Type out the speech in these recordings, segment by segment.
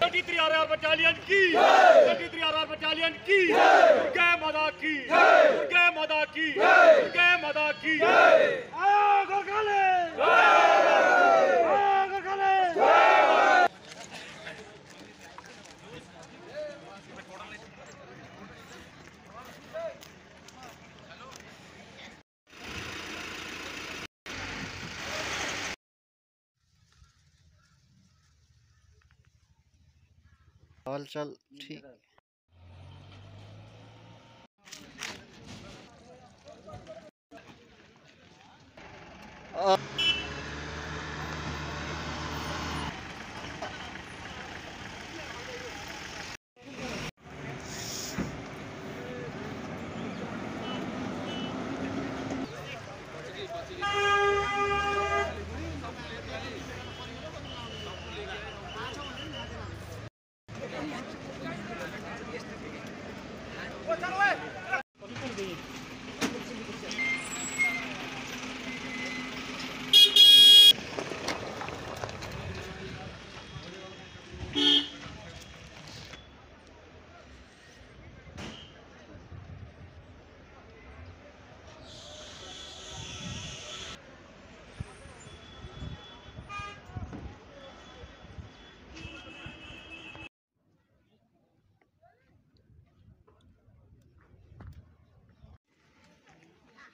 23 battalion की। 23 battalion की। दुर्गे मदा की। दुर्गे मदा की। दुर्गे मदा की। हाल चाल ठीक आ- Vào trong ơi!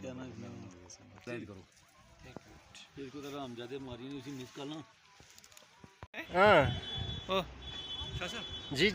क्या नाम इसको तरह हम जाते मारी नहीं उसी मिस करना हाँ। ओ शासन जी।